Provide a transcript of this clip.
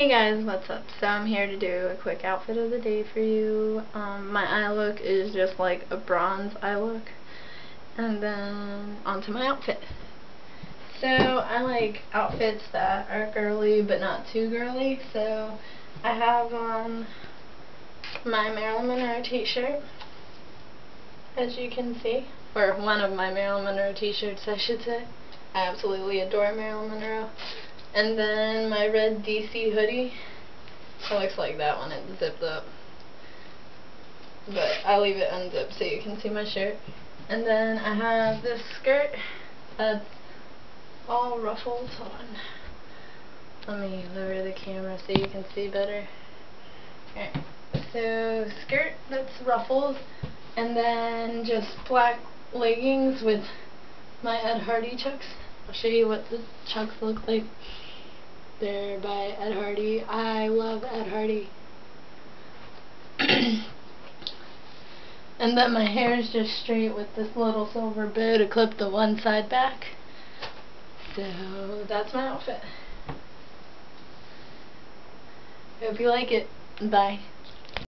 Hey guys, what's up? So I'm here to do a quick outfit of the day for you. Um, my eye look is just like a bronze eye look. And then onto my outfit. So I like outfits that are girly but not too girly. So I have on my Marilyn Monroe t-shirt, as you can see. Or one of my Marilyn Monroe t-shirts, I should say. I absolutely adore Marilyn Monroe. And then my red DC hoodie. It looks like that one, it's zipped up. But I'll leave it unzipped so you can see my shirt. And then I have this skirt that's all ruffled. Hold on. Let me lower the camera so you can see better. Okay. So, skirt that's ruffled. And then just black leggings with my Ed Hardy chucks. I'll show you what the chucks look like. They're by Ed Hardy. I love Ed Hardy. and then my hair is just straight with this little silver bow to clip the one side back. So that's my outfit. Hope you like it. Bye.